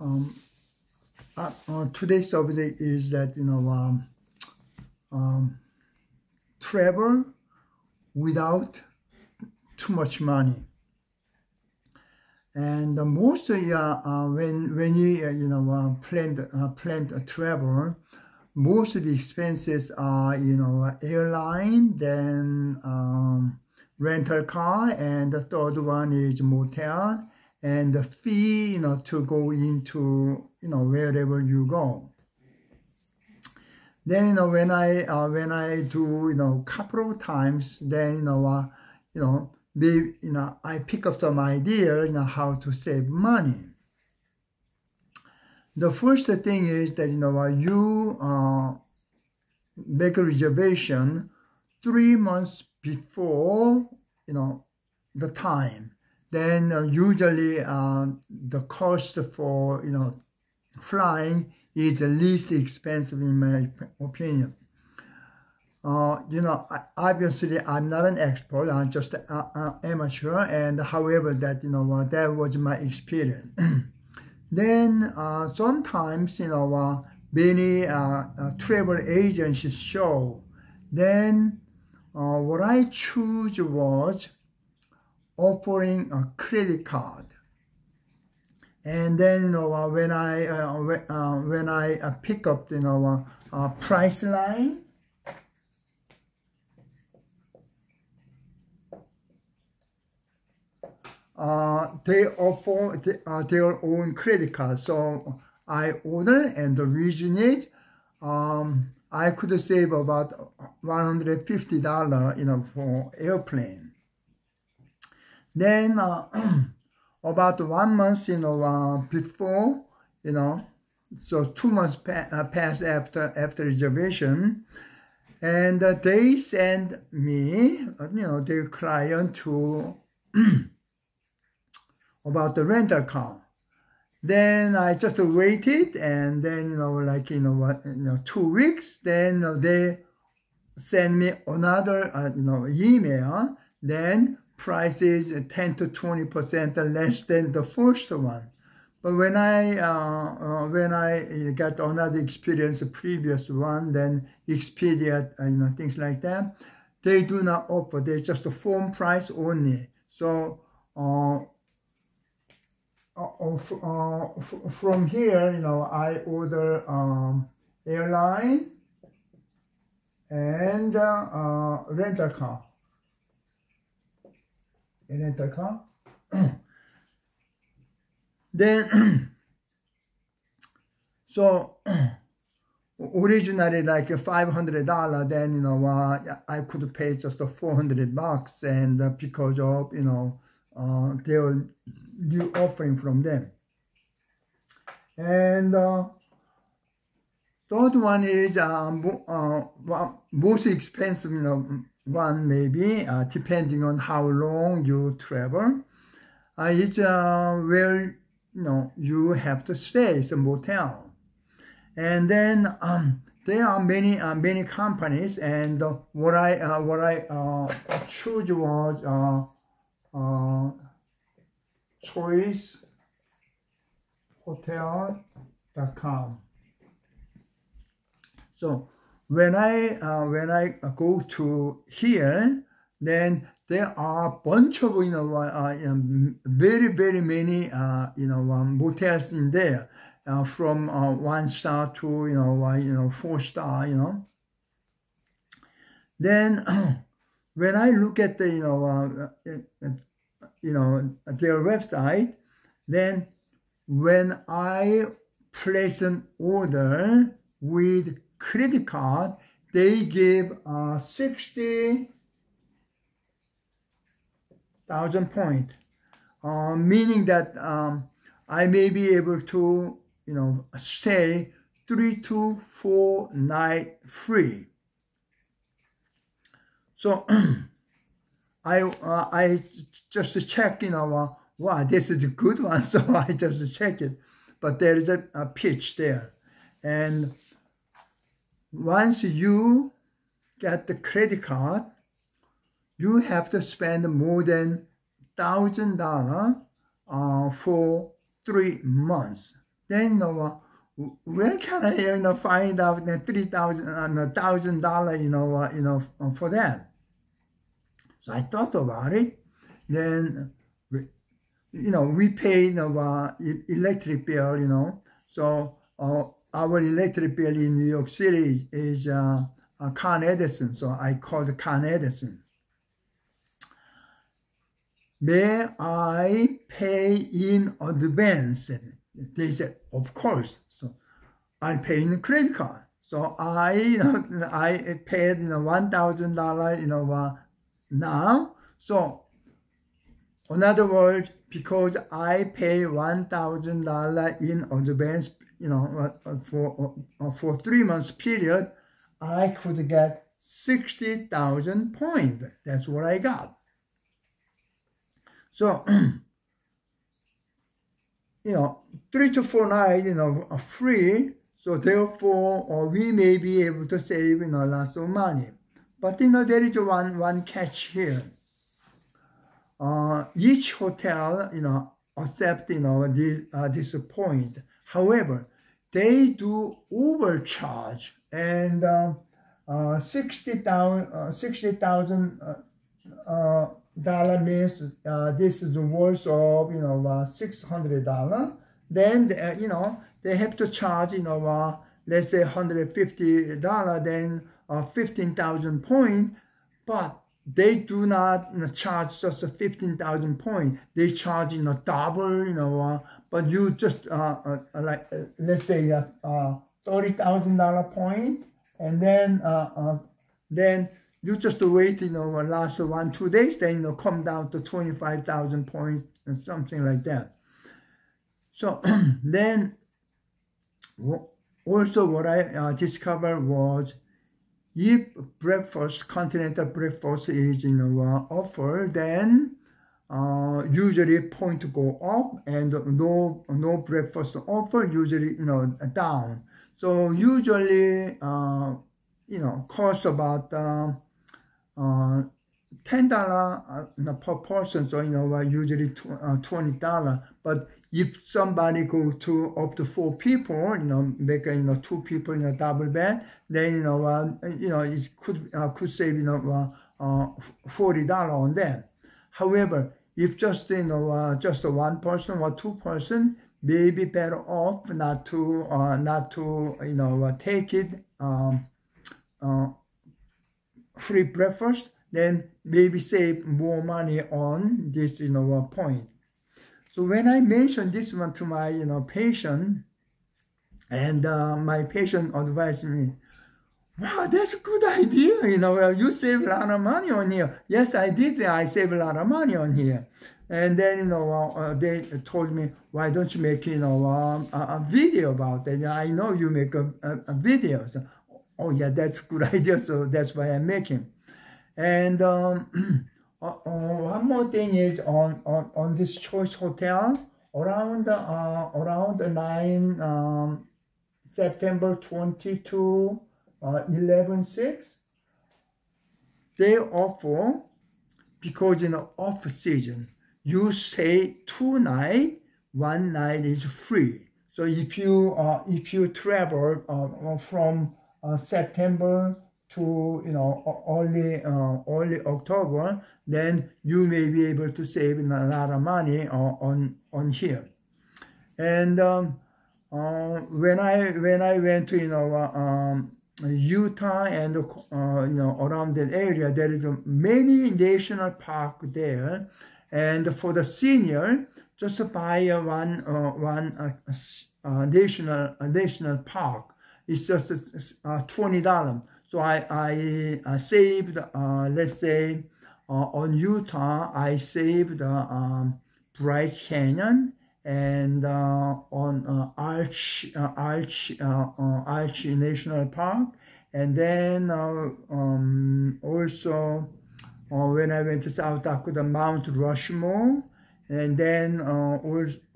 Um, uh, uh, today's subject is that you know um, um, travel without too much money. And uh, most yeah, uh, when when you uh, you know uh, plan uh, plan a travel, most of the expenses are you know airline, then um, rental car, and the third one is motel, and the fee you know to go into you know wherever you go. Then you know when I uh, when I do you know couple of times, then you know uh, you know maybe you know I pick up some idea you know how to save money. The first thing is that you know uh, you uh, make a reservation three months before you know the time. Then uh, usually uh, the cost for you know flying is the least expensive in my opinion. Uh, you know, obviously I'm not an expert, I'm just an amateur, and however that, you know, uh, that was my experience. then uh, sometimes, you know, uh, many uh, uh, travel agencies show, then what I choose was offering a credit card. And then, you know, when I, when I pick up, you know, Priceline, uh, they offer uh, their own credit card. So I order and the reason um, I could save about $150, you know, for airplane. Then uh, about one month, you know, uh, before, you know, so two months pa uh, passed after after reservation, and they send me, you know, their client to about the rental car. Then I just waited and then, you know, like, you know, what, you know, two weeks, then they send me another, uh, you know, email, then prices 10 to 20% less than the first one. But when I uh, uh, when I got another experience, the previous one, then Expedia, uh, you know, things like that, they do not offer. They just a phone price only. So uh, uh, uh from here, you know, I order um, airline and rental car. Rental car. then, so originally like $500, then, you know, uh, I could pay just 400 bucks and uh, because of, you know, uh, their new offering from them. And uh, third one is uh, uh, most expensive you know, one maybe, uh, depending on how long you travel. Uh, it's uh, where you know you have to stay, it's a motel. And then um, there are many uh, many companies, and what I uh, what I uh, choose was uh, choicehotel.com. So when I uh, when I go to here, then there are a bunch of you know, uh, um, very very many uh, you know um, motels in there, uh, from uh, one star to you know uh, you know four star you know. Then when I look at the you know uh, uh, you know their website, then when I place an order with credit card, they give uh, 60,000 point, uh, meaning that um, I may be able to, you know, stay three to four night free. So I uh, I just check, you know, wow, this is a good one, so I just check it. But there is a, a pitch there. And once you get the credit card, you have to spend more than thousand dollar uh, for three months then you know, where can I you know find out the three thousand uh, thousand dollar you know uh, you know for that? So I thought about it. Then you know we pay you know uh, electric bill you know so uh, our electric bill in New York City is, uh, uh, Con Edison. So I called Con Edison. May I pay in advance? They said, of course. So I pay in credit card. So I, you know, I paid, you know, one thousand dollar, you know, uh, now. So, in other words, because I pay one thousand dollar in advance, you know, uh, for uh, for three months period, I could get sixty thousand points. That's what I got. So, you know, three to four nights, you know, are free. So therefore, or we may be able to save, you know, lots of money. But, you know, there is one, one catch here. Uh, each hotel, you know, accept, you know, this, uh, this point. However, they do overcharge and uh, uh, 60,000 uh, 60, uh, uh, dollar means uh, this is the worth of you know uh, six hundred dollar. Then you know they have to charge you know let's say hundred fifty dollar, then uh, fifteen thousand point, but they do not you know, charge just a fifteen thousand point. They charge you know double you know, uh, but you just uh, uh, like uh, let's say uh, uh, thirty thousand dollar point, and then uh, uh, then you just wait, you know, last one, two days, then, you know, come down to 25,000 points and something like that. So then also what I uh, discovered was if breakfast, continental breakfast is, you know, uh, offered, then uh, usually point go up and no no breakfast offer usually you know down. So usually uh, you know cost about uh, uh, ten dollar uh, per person, so you know usually tw uh, twenty dollar. But if somebody go to up to four people, you know, make you know two people in a double bed, then you know uh, you know it could uh, could save you know uh, uh forty dollar on them. However, if just you know uh, just a one person or two person, maybe better off not to uh, not to you know take it. Um, uh, free breakfast, then maybe save more money on this, you know, point. So when I mentioned this one to my, you know, patient, and uh, my patient advised me, wow, that's a good idea. You know, you save a lot of money on here. Yes, I did. I save a lot of money on here. And then, you know, uh, they told me, why don't you make, you know, um, a, a, video about it? I know you make a, a, a video. So, oh yeah, that's a good idea. So that's why I'm making. And um, uh, uh, one more thing is on, on, on this choice hotel, around uh, around 9 um, September 22, uh, 11 6, they offer, because in the off season, you stay two night, one night is free. So if you uh, if you travel uh, from uh, September to you know early uh, early October, then you may be able to save a lot of money uh, on on here. And um, uh, when I when I went to you know uh, um, Utah and uh, you know around that area, there is a many national park there, and for the senior, just buy one one national national park it's just uh, $20. So I, I, I saved, uh, let's say, uh, on Utah, I saved um, Bryce Canyon and uh, on uh, Arch, uh, Arch, Arch National Park. And then um, also when I went to South Dakota, Mount Rushmore, and then uh,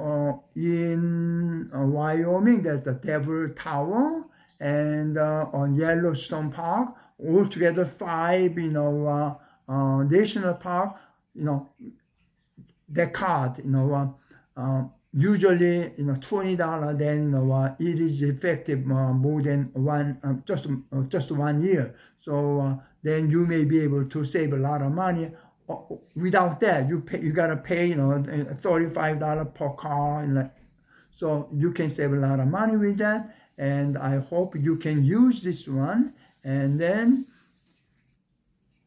uh, in uh, Wyoming, there's the Devil Tower and uh, on Yellowstone Park, altogether five, you know, uh, uh, national park, you know, card, you know, uh, uh, usually you know twenty dollar then you know, uh, it is effective more than one uh, just just one year. So then you may be able to save a lot of money. Without that you pay you gotta pay you know thirty five dollar per car and like, so you can save a lot of money with that and I hope you can use this one. And then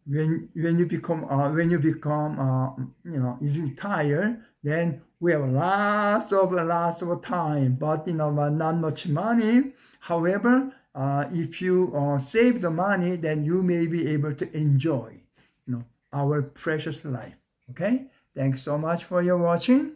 when when you become uh, when you become uh, you know if you retire then we have lots of lots of time. But you know not much money. However uh, if you uh, save the money then you may be able to enjoy you know our precious life. Okay? Thanks so much for your watching